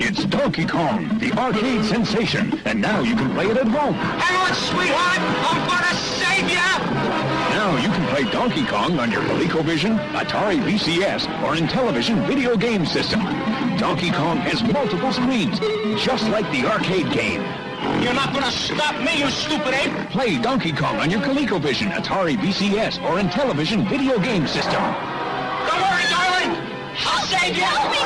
It's Donkey Kong, the arcade sensation, and now you can play it at home. Hang on, sweetheart! I'm gonna save ya! Now you can play Donkey Kong on your ColecoVision, Atari VCS, or Intellivision video game system. Donkey Kong has multiple screens, just like the arcade game. You're not gonna stop me, you stupid ape! Play Donkey Kong on your ColecoVision, Atari VCS, or Intellivision video game system. Don't worry, darling! I'll save you!